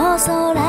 青空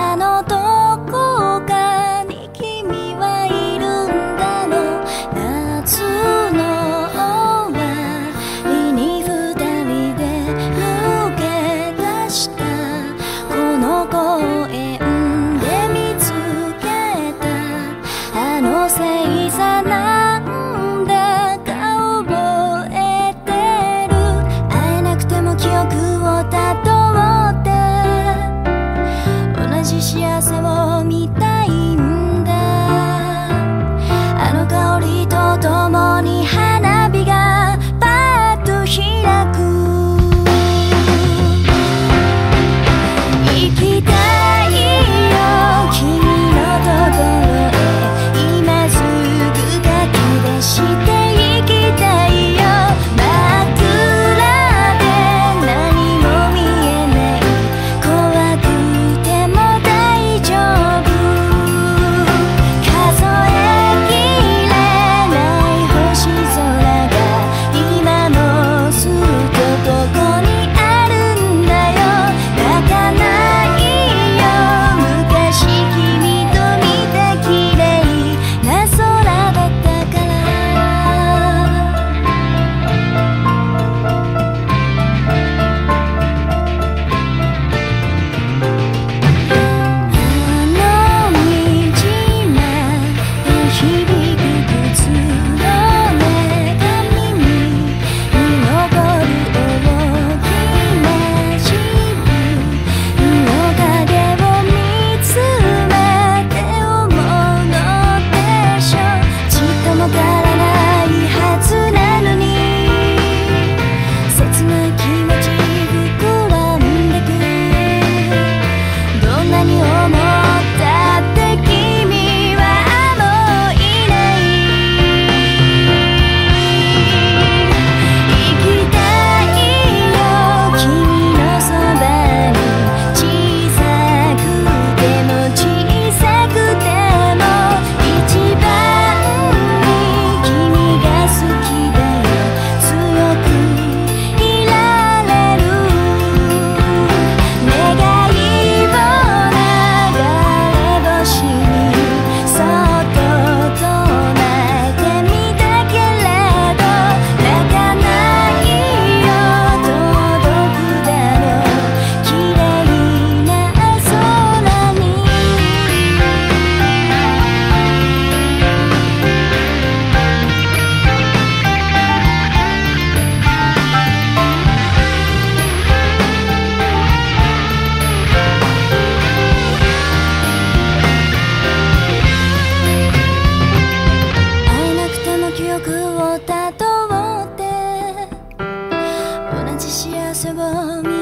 and せを